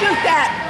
just that.